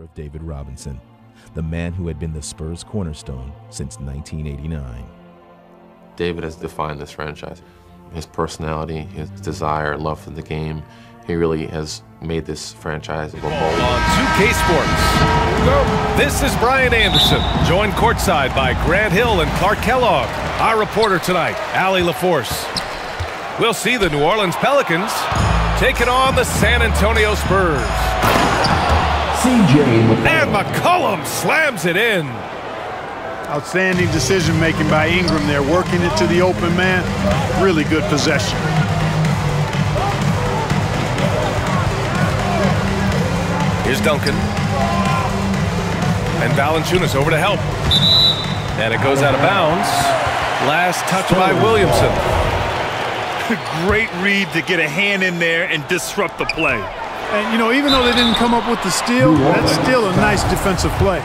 of David Robinson, the man who had been the Spurs cornerstone since 1989. David has defined this franchise. His personality, his desire, love for the game, he really has made this franchise go bold. On 2K Sports. This is Brian Anderson, joined courtside by Grant Hill and Clark Kellogg. Our reporter tonight, Allie LaForce. We'll see the New Orleans Pelicans taking on the San Antonio Spurs. CJ And McCollum slams it in. Outstanding decision making by Ingram there, working it to the open man. Really good possession. Here's Duncan. And Valanciunas over to help. And it goes out of bounds. Last touch by Williamson. Great read to get a hand in there and disrupt the play. And, you know, even though they didn't come up with the steal, that's still a nice defensive play.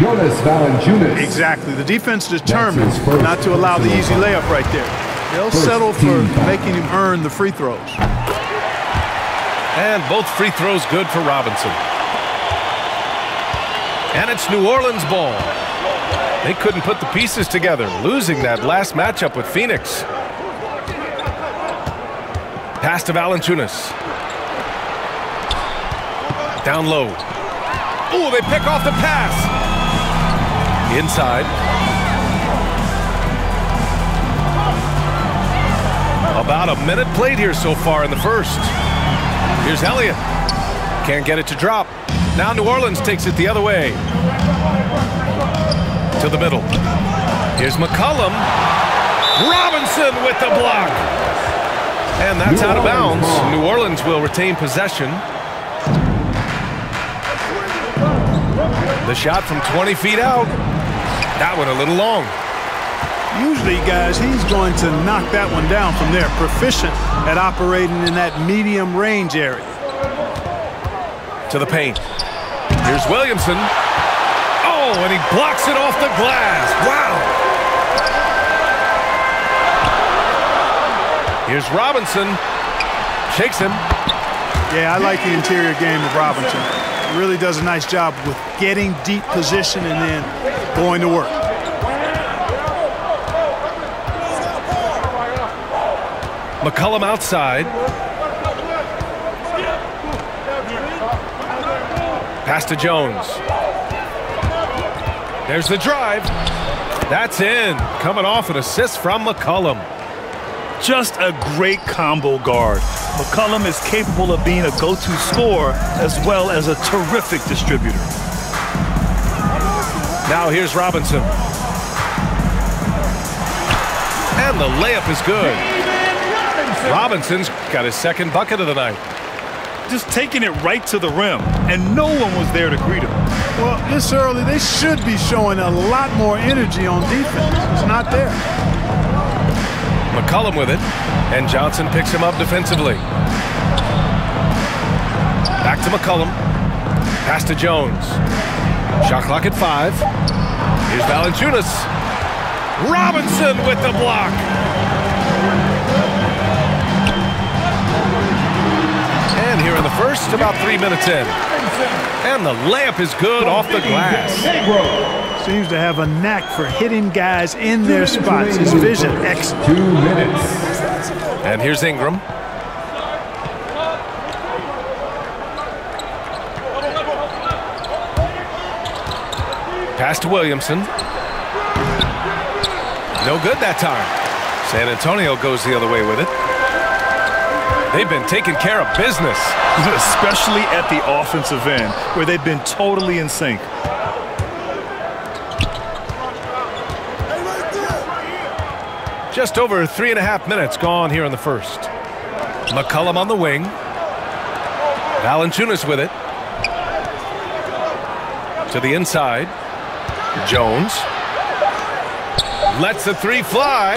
Jonas Valanciunas. Exactly. The defense determined That's his first not to allow the easy layup right there. They'll First settle for making him earn the free throws. And both free throws good for Robinson. And it's New Orleans ball. They couldn't put the pieces together, losing that last matchup with Phoenix. Pass to Valanciunas. Down low. Oh, they pick off the pass. Inside. About a minute played here so far in the first. Here's Elliott. Can't get it to drop. Now New Orleans takes it the other way. To the middle. Here's McCollum. Robinson with the block. And that's out of bounds. New Orleans will retain possession. The shot from 20 feet out. That one a little long. Usually, guys, he's going to knock that one down from there. Proficient at operating in that medium range area. to the paint. Here's Williamson. Oh, and he blocks it off the glass. Wow. Here's Robinson. Shakes him. Yeah, I like the interior game of Robinson. Really does a nice job with getting deep position and then going to work. McCollum outside. Pass to Jones. There's the drive. That's in. Coming off an assist from McCollum. Just a great combo guard. McCollum is capable of being a go-to scorer as well as a terrific distributor. Now here's Robinson. And the layup is good. Robinson's got his second bucket of the night. Just taking it right to the rim, and no one was there to greet him. Well, this early, they should be showing a lot more energy on defense. It's not there. McCollum with it, and Johnson picks him up defensively. Back to McCollum. Pass to Jones. Shot clock at five. Here's Valanciunas. Robinson with the block. And here in the first, about three minutes in. And the layup is good off the glass. Seems to have a knack for hitting guys in their spots. His vision excellent. Two minutes. And here's Ingram. Pass to Williamson. No good that time. San Antonio goes the other way with it. They've been taking care of business. Especially at the offensive end, where they've been totally in sync. Just over three and a half minutes gone here in the first. McCollum on the wing. Valanciunas with it. To the inside. Jones. Lets the three fly.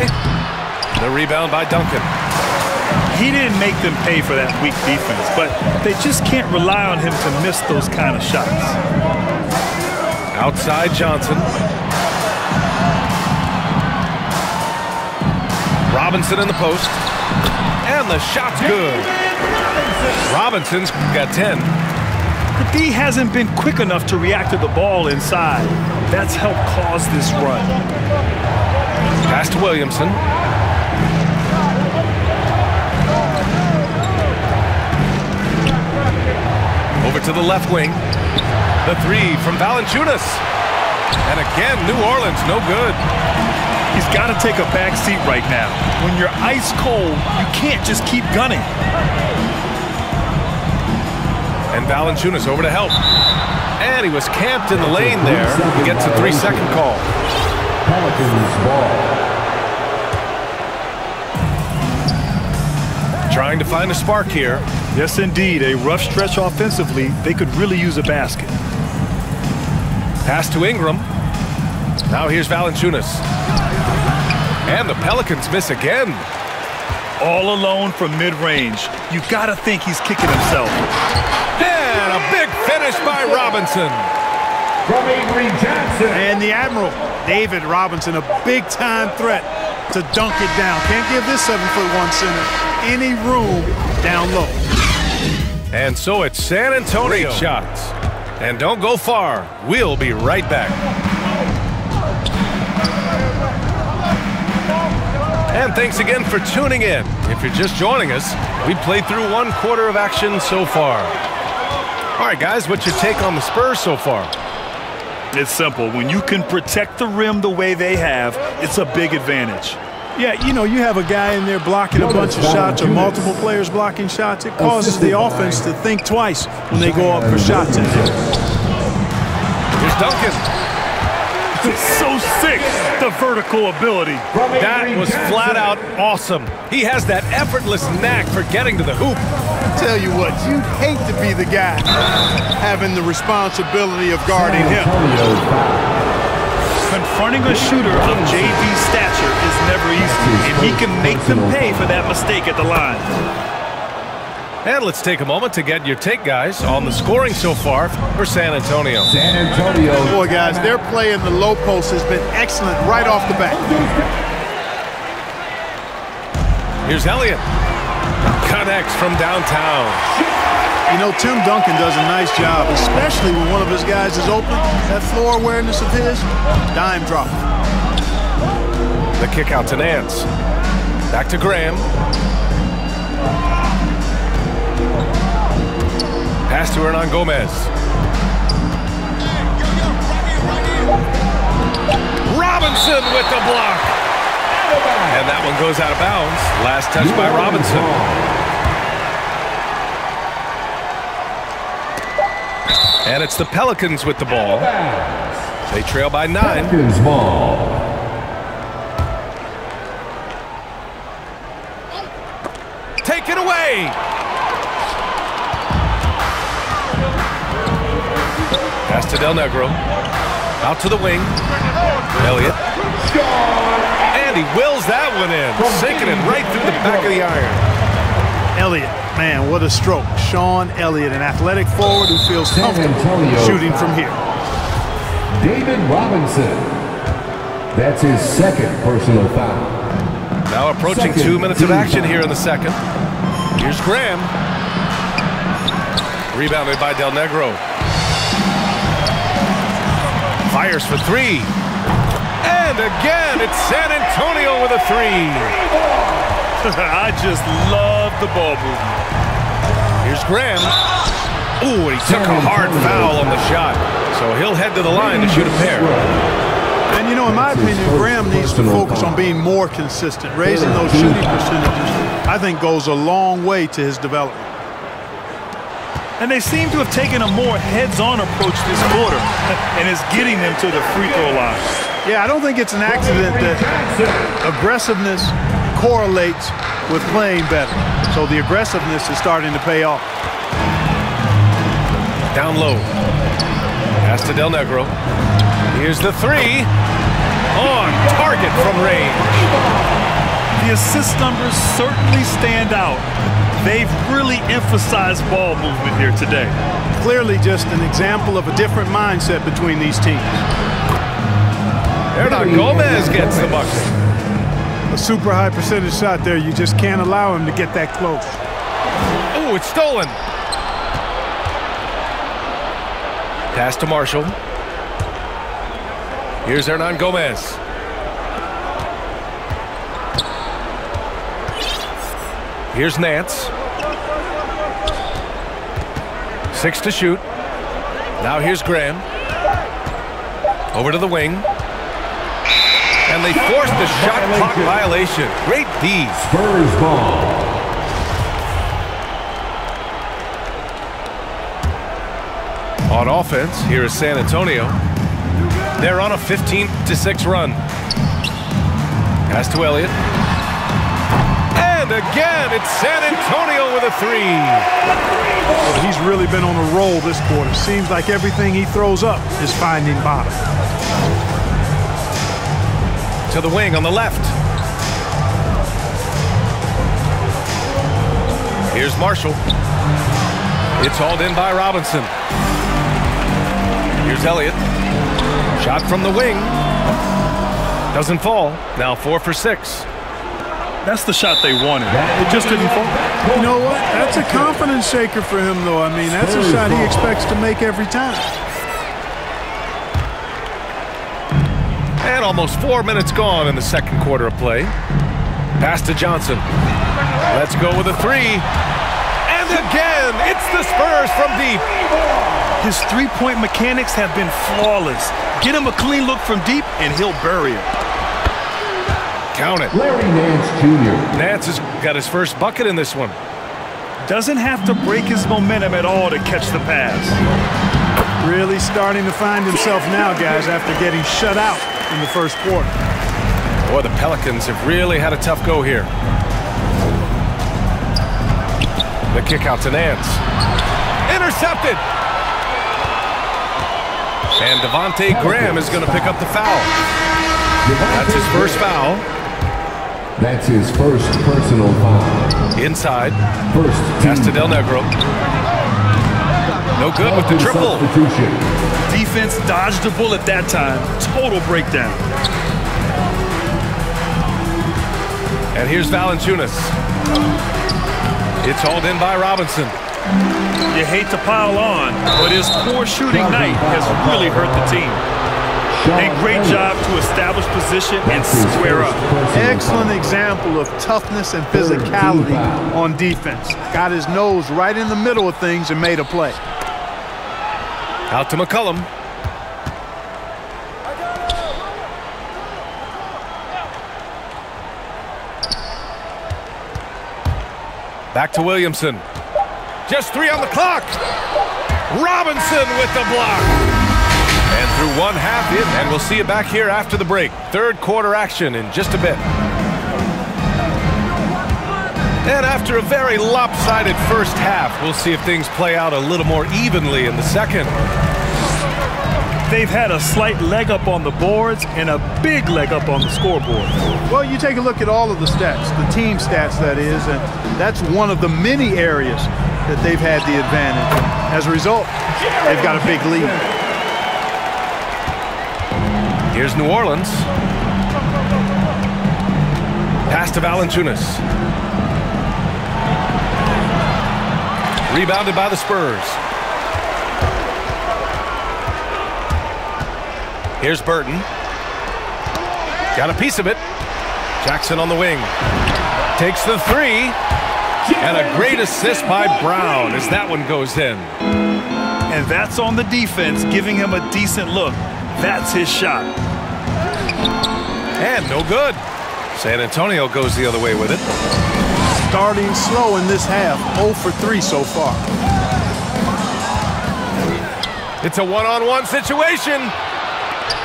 The rebound by Duncan. He didn't make them pay for that weak defense, but they just can't rely on him to miss those kind of shots. Outside Johnson. Robinson in the post. And the shot's good. Robinson's got 10. The D hasn't been quick enough to react to the ball inside. That's helped cause this run. Pass to Williamson. Over to the left wing. The three from Valanciunas. And again, New Orleans, no good. He's got to take a back seat right now. When you're ice cold, you can't just keep gunning. And Valanciunas over to help. And he was camped in the lane there. He gets a three-second call. Pelicans ball. Trying to find a spark here. Yes, indeed. A rough stretch offensively. They could really use a basket. Pass to Ingram. Now here's Valanciunas. And the Pelicans miss again. All alone from mid-range. You got to think he's kicking himself. And a big finish by Robinson. From Avery Johnson. And the Admiral, David Robinson, a big-time threat to dunk it down. Can't give this seven-foot-one center any room down low. And so it's San Antonio Great shots. And don't go far. We'll be right back. And thanks again for tuning in. If you're just joining us, we played through one quarter of action so far. All right, guys, what's your take on the Spurs so far? It's simple. When you can protect the rim the way they have, it's a big advantage. Yeah, you know, you have a guy in there blocking a bunch of shots or multiple players blocking shots. It causes the offense to think twice when they go up for shots in there. Here's Duncan. It's so sick, the vertical ability. That was flat out awesome. He has that effortless knack for getting to the hoop. Tell you what, you'd hate to be the guy having the responsibility of guarding him. Confronting a shooter of JV's stature is never easy, and he can make them pay for that mistake at the line. And let's take a moment to get your take, guys, on the scoring so far for San Antonio. San Antonio. Boy, guys, their play in the low post has been excellent right off the bat. Here's Elliott. Connects from downtown. You know, Tim Duncan does a nice job, especially when one of his guys is open. That floor awareness of his, dime drop. The kick out to Nance. Back to Graham. Pass to Hernangomez. Robinson with the block. And that one goes out of bounds. Last touch by Robinson. And it's the Pelicans with the ball. They trail by nine. Pelicans ball. Take it away. Pass to Del Negro. Out to the wing. Elliott. And he wills that one in. Sinking it right through the back of the iron. Elliott, man, what a stroke. Sean Elliott, an athletic forward who feels comfortable shooting from here. David Robinson. That's his second personal foul. Now approaching Second two minutes of action foul. here in the second. Here's Graham. Rebounded by Del Negro. Fires for three. And again, it's San Antonio with a three. I just love the ball movement. Here's Graham. Ooh, he took a hard foul on the shot. So he'll head to the line to shoot a pair. And you know, in my opinion, Graham needs to focus on being more consistent. Raising those shooting percentages, I think, goes a long way to his development. And they seem to have taken a more heads-on approach this quarter, and it's getting them to the free throw line. Yeah, I don't think it's an accident that aggressiveness correlates with playing better. So the aggressiveness is starting to pay off. Down low. Pass to Del Negro. Here's the three. On target from range. The assist numbers certainly stand out. They've really emphasized ball movement here today. Clearly just an example of a different mindset between these teams. Hernangomez gets the bucket. A super high percentage shot there, you just can't allow him to get that close. Oh, it's stolen. Pass to Marshall. Here's Hernangomez. Here's Nance. Six to shoot. Now here's Graham. Over to the wing. And they forced the shot clock violation. Great D. Spurs ball. On offense, here is San Antonio. They're on a 15 to 6 run. Pass to Elliott. And again, it's San Antonio with a three. He's really been on a roll this quarter. Seems like everything he throws up is finding bottom. To the wing on the left. Here's Marshall. It's hauled in by Robinson. Here's Elliott. Shot from the wing. Doesn't fall. Now four for six. That's the shot they wanted. It just didn't fall. You know what? That's a confidence shaker for him, though. I mean, that's a shot he expects to make every time. And almost four minutes gone in the second quarter of play. Pass to Johnson. Let's go with a three. And again, it's the Spurs from deep. His three-point mechanics have been flawless. Get him a clean look from deep, and he'll bury it. Count it. Larry Nance Jr. Nance has got his first bucket in this one. Doesn't have to break his momentum at all to catch the pass. Really starting to find himself now, guys, after getting shut out in the first quarter. Boy, the Pelicans have really had a tough go here. The kick out to Nance. Intercepted. And Devonte' Graham is going to pick up the foul. That's his first foul. That's his first personal foul. Inside. First Pass to Del Negro. No good with the triple. Defense dodged a bullet that time. Total breakdown. And here's Valanciunas. It's hauled in by Robinson. You hate to pile on, but his poor shooting night has really hurt the team. A great job to establish position and square up. Excellent example of toughness and physicality on defense. Got his nose right in the middle of things and made a play. Out to McCollum. Back to Williamson. Just three on the clock. Robinson with the block. And through one half in, and we'll see you back here after the break. Third quarter action in just a bit. And after a very lopsided first half, we'll see if things play out a little more evenly in the second. They've had a slight leg up on the boards and a big leg up on the scoreboard. Well, you take a look at all of the stats, the team stats, that is, and that's one of the many areas that they've had the advantage. As a result, they've got a big lead. Here's New Orleans. Pass to Valanciunas. Rebounded by the Spurs. Here's Burton. Got a piece of it. Jackson on the wing. Takes the three. And a great assist by Brown as that one goes in. And that's on the defense, giving him a decent look. That's his shot. And no good. San Antonio goes the other way with it. Starting slow in this half, 0 for 3 so far. It's a one-on-one situation.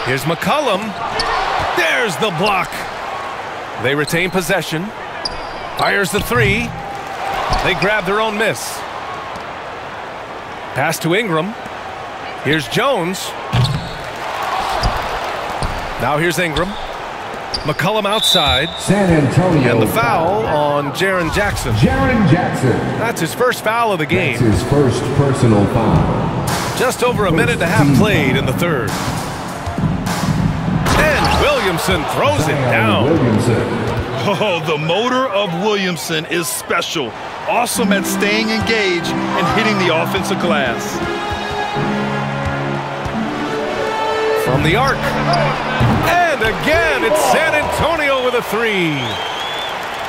Here's McCollum. There's the block. They retain possession. Fires the three. They grab their own miss. Pass to Ingram. Here's Jones. Now here's Ingram. McCollum outside. San Antonio. And the foul on Jaren Jackson. Jaren Jackson. That's his first foul of the game. That's his first personal foul. Just over a minute and a half played in the third. And Williamson throws it down. Williamson. Oh, the motor of Williamson is special. Awesome at staying engaged and hitting the offensive glass. from the arc. And again, it's San Antonio with a three.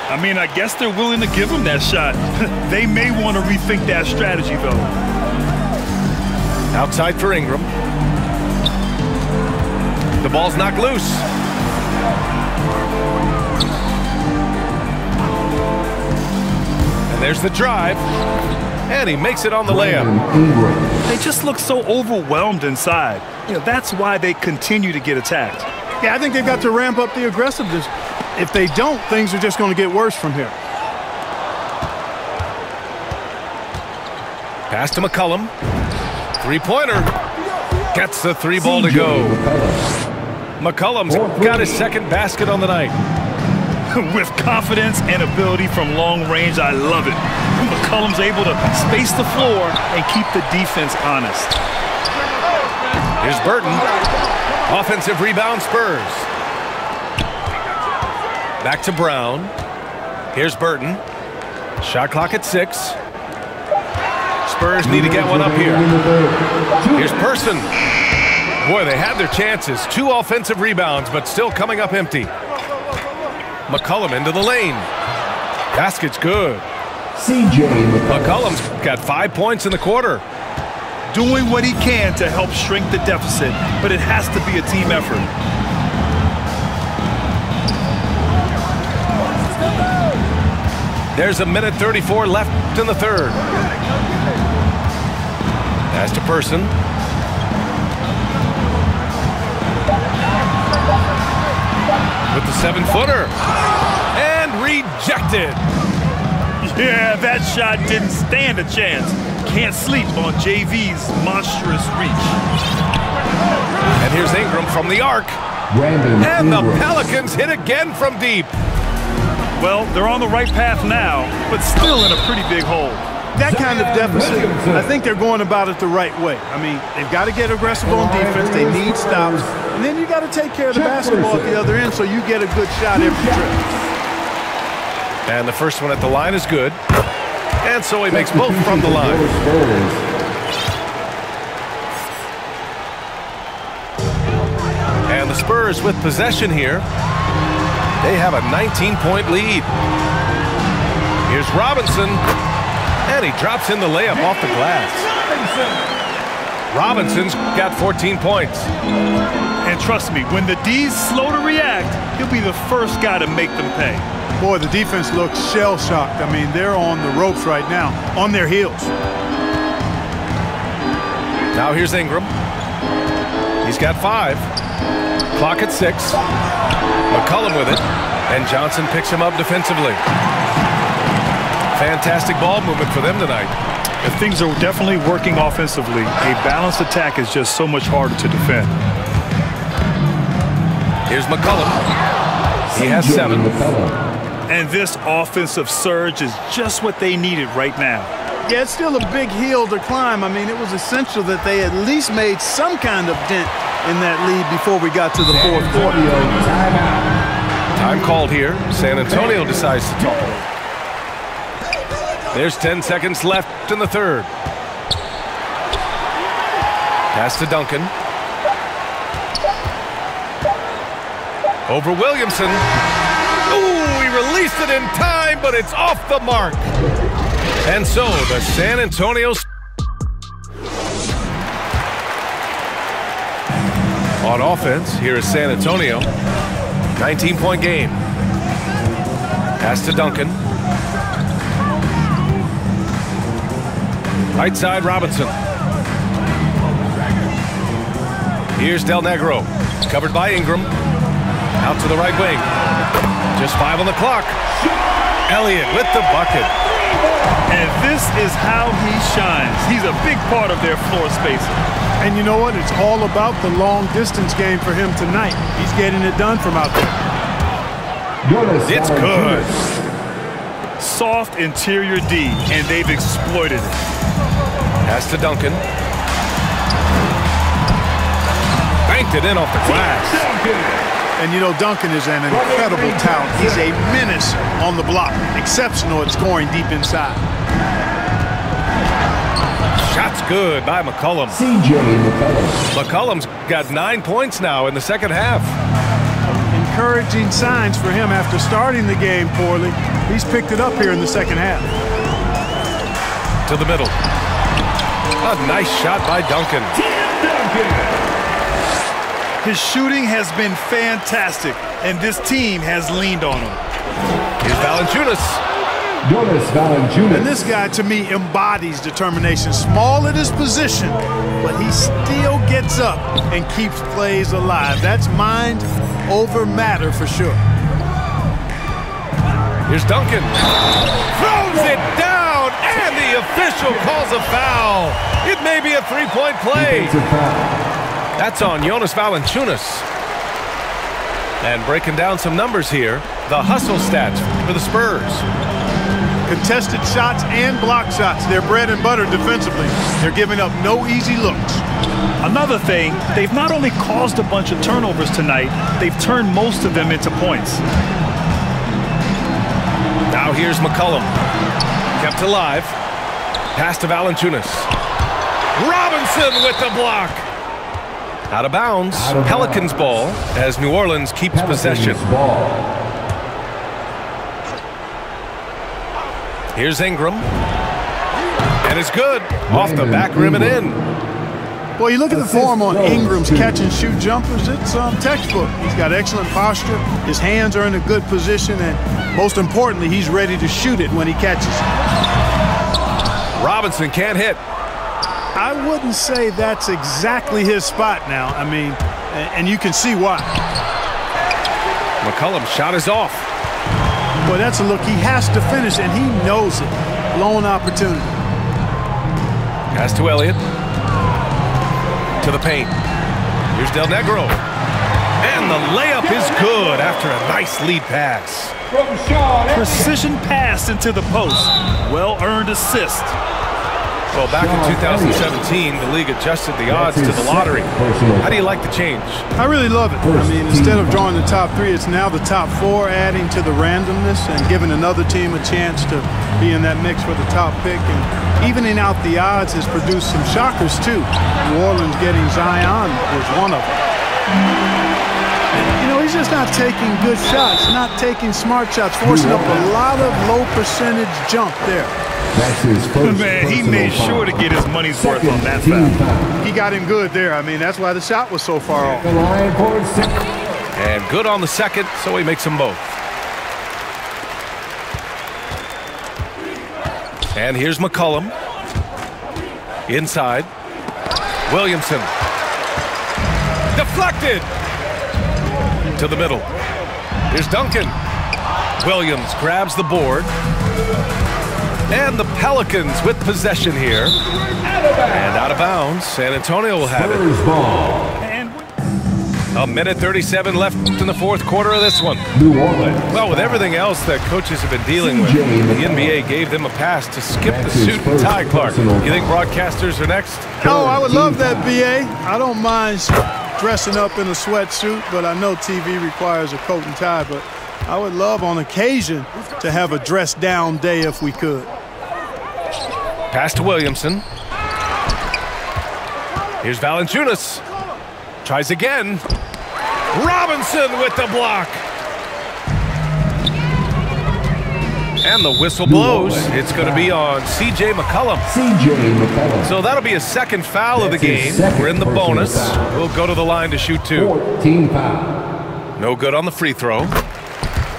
I mean, I guess they're willing to give him that shot. they may want to rethink that strategy, though. Outside for Ingram. The ball's knocked loose. And there's the drive. And he makes it on the layup. They just look so overwhelmed inside. You know, that's why they continue to get attacked. Yeah, I think they've got to ramp up the aggressiveness. If they don't, things are just going to get worse from here. Pass to McCollum. Three-pointer. Gets the three ball to go. McCollum. McCollum's got his second basket on the night. With confidence and ability from long range, I love it. McCollum's able to space the floor and keep the defense honest. Here's Burton. Offensive rebound Spurs. Back to Brown. Here's Burton. Shot clock at six. Spurs need to get one up here. Here's Person. Boy, they had their chances. Two offensive rebounds, but still coming up empty. McCollum into the lane. Basket's good. CJ McCollum. McCollum's got five points in the quarter. Doing what he can to help shrink the deficit, but it has to be a team effort. There's a minute 34 left in the third. Pass to Person. With the seven-footer. And rejected. Yeah, that shot didn't stand a chance. Can't sleep on JV's monstrous reach. And here's Ingram from the arc. Brandon And the Ingram. Pelicans hit again from deep. Well, they're on the right path now, but still in a pretty big hole. That kind of deficit, I think they're going about it the right way. I mean, they've got to get aggressive on defense. They need stops. And then you got to take care of the basketball at the other end so you get a good shot every trip. And the first one at the line is good. And so he makes both from the line. And the Spurs with possession here. They have a 19-point lead. Here's Robinson. And he drops in the layup off the glass. Robinson's got 14 points. And trust me, when the D's slow to react, he'll be the first guy to make them pay. Boy, the defense looks shell-shocked. I mean, they're on the ropes right now, on their heels. Now here's Ingram. He's got five. Clock at six. McCollum with it. And Johnson picks him up defensively. Fantastic ball movement for them tonight. If things are definitely working offensively, a balanced attack is just so much harder to defend. Here's McCollum. He has CJ seven. McCollum. And this offensive surge is just what they needed right now. Yeah, it's still a big hill to climb. I mean, it was essential that they at least made some kind of dent in that lead before we got to the fourth quarter. Antonio timeout. Time called here. San Antonio decides to talk. There's 10 seconds left in the third. Pass to Duncan. Over Williamson. Ooh, he released it in time, but it's off the mark. And so the San Antonio. On offense, here is San Antonio. 19 point game. Pass to Duncan. Right side, Robinson. Here's Del Negro. Covered by Ingram. Out to the right wing. Just five on the clock. Elliott with the bucket. And this is how he shines. He's a big part of their floor spacing. And you know what? It's all about the long distance game for him tonight. He's getting it done from out there. Jonas It's good. Soft interior D, and they've exploited it. Pass to Duncan. Banked it in off the glass. And you know, Duncan is an incredible talent. He's a menace on the block. Exceptional at scoring deep inside. Shot's good by McCollum. CJ McCollum. McCollum's got nine points now in the second half. Encouraging signs for him after starting the game poorly. He's picked it up here in the second half. To the middle. A nice shot by Duncan. His shooting has been fantastic, and this team has leaned on him. Here's Valanciunas. Jonas Valanciunas. And this guy, to me, embodies determination. Small at his position, but he still gets up and keeps plays alive. That's mind over matter for sure. Here's Duncan. Throws it down, and the official calls a foul. It may be a three-point play. Defensive foul. That's on Jonas Valanciunas. And breaking down some numbers here, the hustle stats for the Spurs. Contested shots and block shots. They're bread and butter defensively. They're giving up no easy looks. Another thing, they've not only caused a bunch of turnovers tonight, they've turned most of them into points. Now here's McCollum. Kept alive. Pass to Valanciunas. Robinson with the block. Out of bounds. Out of Pelicans ball as New Orleans keeps Pelicans possession. Ball. Here's Ingram. And it's good. Off the back rim and in. Well, you look at the form on Ingram's to- catch and shoot jumpers, it's um, textbook. He's got excellent posture. His hands are in a good position, and most importantly, he's ready to shoot it when he catches it. Robinson can't hit. I wouldn't say that's exactly his spot now. I mean, and you can see why. McCollum's shot is off. Boy, that's a look he has to finish, and he knows it. Blown opportunity. Pass to Elliott. To the paint. Here's Del Negro. And the layup is good after a nice lead pass. From Sean Precision pass into the post. Well-earned assist. Well, back in 2017, the league adjusted the odds to the lottery. How do you like the change? I really love it. I mean, instead of drawing the top three, it's now the top four, adding to the randomness and giving another team a chance to be in that mix for the top pick. And evening out the odds has produced some shockers, too. New Orleans getting Zion was one of them. You know, he's just not taking good shots, not taking smart shots, forcing up a lot of low percentage jump there. That's his first Man, he personal made sure to get his money's worth on that foul. foul. He got him good there. I mean, that's why the shot was so far off. The line. And good on the second, so he makes them both. And here's McCollum. Inside. Williamson. Deflected. To the middle. Here's Duncan. Williams grabs the board. And the Pelicans with possession here. And out of bounds. San Antonio will have it. Ball. And A minute 37 left in the fourth quarter of this one. New Orleans. Well, with everything else that coaches have been dealing with, the NBA gave them a pass to skip the suit and tie, Clark. You think broadcasters are next? Oh, I would love that, foul. BA. I don't mind dressing up in a sweatsuit, but I know TV requires a coat and tie. But I would love on occasion to have a dress down day if we could. Pass to Williamson. Here's Valanciunas. Tries again. Robinson with the block. And the whistle blows. It's going to be on C.J. McCollum. CJ McCollum. So that'll be a second foul of the game. We're in the bonus. foul. We'll go to the line to shoot two. 14 foul. No good on the free throw.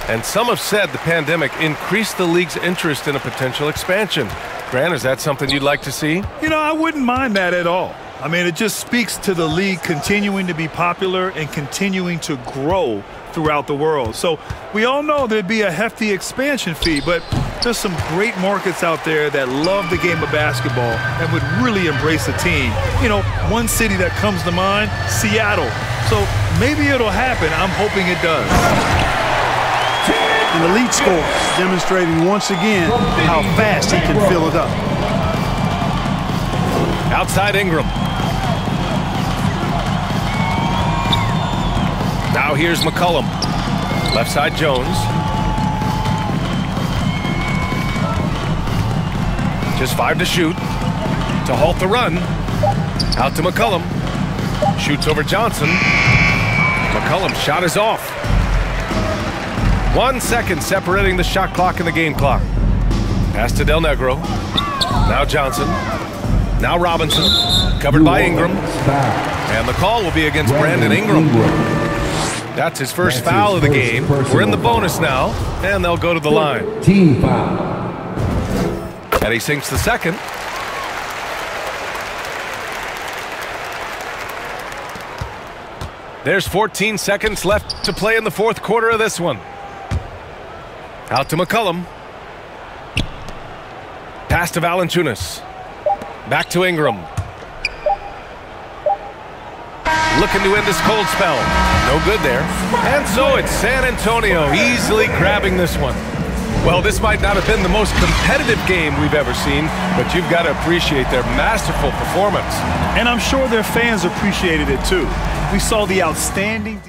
And some have said the pandemic increased the league's interest in a potential expansion. Grant, is that something you'd like to see? You know, I wouldn't mind that at all. I mean, it just speaks to the league continuing to be popular and continuing to grow throughout the world. So we all know there'd be a hefty expansion fee, but there's some great markets out there that love the game of basketball and would really embrace a team. You know, one city that comes to mind, Seattle. So maybe it'll happen. I'm hoping it does. An lead score, demonstrating once again how fast he can fill it up. Outside Ingram. Now here's McCollum. Left side Jones. Just five to shoot. to halt the run. Out to McCollum. Shoots over Johnson. McCollum's shot is off. One second separating the shot clock and the game clock. Pass to Del Negro. Now Johnson. Now Robinson. Covered by Ingram. And the call will be against Brandon Ingram. That's his first foul of the game. We're in the bonus now, and they'll go to the line. Team foul. And he sinks the second. There's 14 seconds left to play in the fourth quarter of this one. Out to McCollum. Pass to Valanciunas. Back to Ingram. Looking to end this cold spell. No good there. And so it's San Antonio easily grabbing this one. Well, this might not have been the most competitive game we've ever seen, but you've got to appreciate their masterful performance. And I'm sure their fans appreciated it too. We saw the outstanding